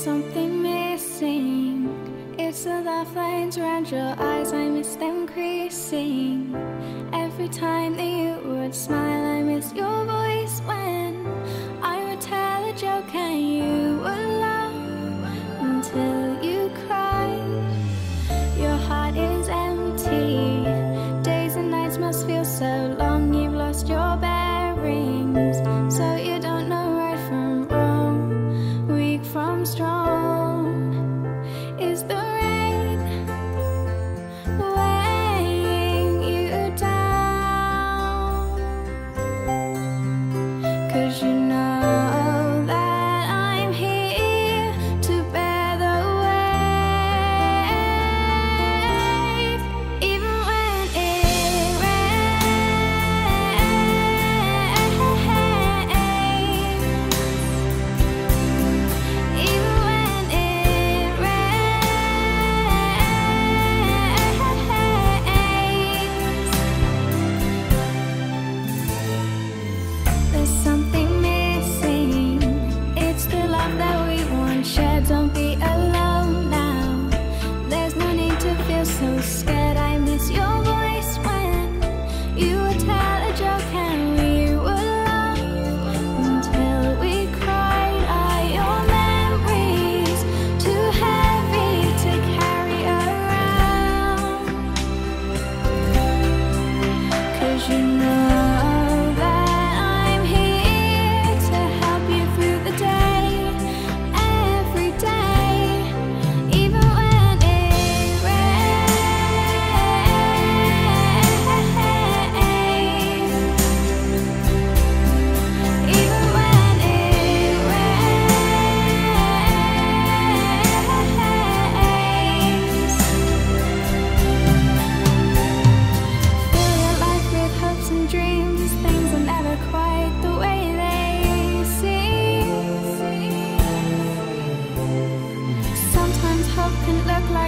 something missing. It's the love lines around your eyes, I miss them creasing. Every time that you would smile, I miss your voice when weighing Don't be alone now. There's no need to feel so scared. I miss your voice when you would tell a joke and we would laugh until we cried. Are your memories too heavy to carry around? Cause you know